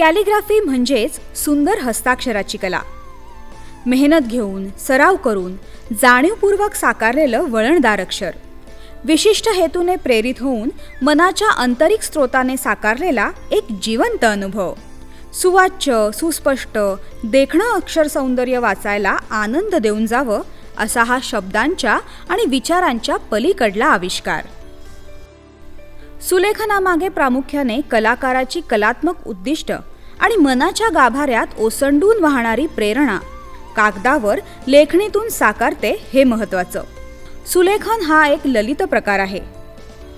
Calligraphy म्हणजेच सुंदर हस्ताक्षराची कला. मेहनत घेऊन सराव करून जाणीवपूर्वक साकारलेलं वळणदार अक्षर. विशिष्ट हेतूने प्रेरित होऊन मनाच्या आंतरिक स्रोताने साकारलेला एक जिवंत अनुभव. सुवाच्य सुस्पष्ट देखणं अक्षर सौंदर्य वाचायला आनंद देऊन जावं असा हा शब्दांच्या आणि विचारांच्या पलीकडला आविष्कार. सुलेखनामागे प्रामुख्याने कलाकाराची कलात्मक उद्दिष्ट आणि मनाच्या गाभाऱ्यात ओसंडून वाहणारी प्रेरणा. कागदावर लेखणीतून साकारते हे महत्त्वाचं. सुलेखन हा एक ललित प्रकार आहे.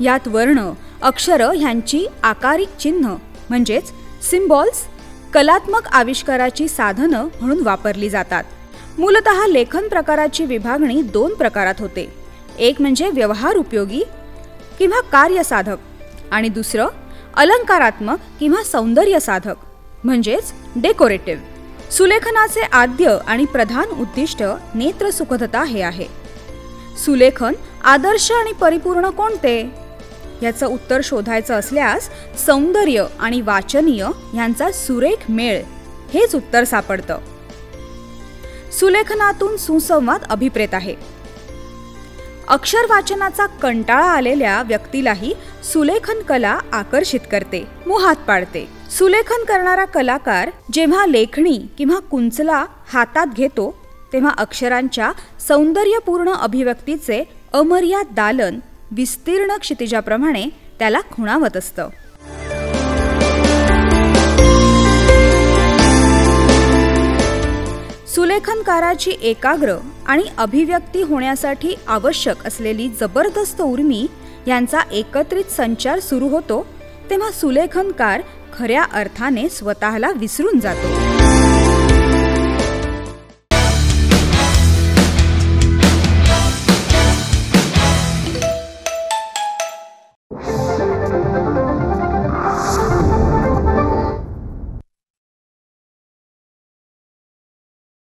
यात वर्ण अक्षरं ह्यांची आकारिक चिन्ह म्हणजेच सिम्बॉल्स कलात्मक आविष्काराची साधनं म्हणून वापरली जातात. मूलत लेखन प्रकाराची विभागणी दोन प्रकारात होते. एक म्हणजे व्यवहार उपयोगी किंवा कार्यसाधक आणि दुसरं अलंकारात्मक किंवा सौंदर्य साधक म्हणजेच डेकोरेटिव्ह. सुलेखनाचे आद्य आणि प्रधान उद्दिष्ट नेत्र सुखदता हे आहे. सुलेखन आदर्श आणि परिपूर्ण कोणते? याचं उत्तर शोधायचं असल्यास सौंदर्य आणि वाचनीय यांचा सुरेख मेळ हेच उत्तर सापडतं. सुलेखनातून सुसंवाद अभिप्रेत आहे. अक्षर वाचनाचा कंटाळा आलेल्या व्यक्तीलाही सुलेखन कला आकर्षित करते. मोहात पाडते. सुलेखन करणारा कलाकार जेव्हा लेखणी किंवा कुंचला हातात घेतो तेव्हा अक्षरांच्या सौंदर्यपूर्ण अभिव्यक्तीचे अमर्याद दालन विस्तीर्ण क्षितिजाप्रमाणे त्याला खुणावत असतं. लेखनकाराची एकाग्र आणि अभिव्यक्ती होण्यासाठी आवश्यक असलेली जबरदस्त उर्मी यांचा एकत्रित संचार सुरू होतो तेव्हा सुलेखनकार खऱ्या अर्थाने स्वतःला विसरून जातो.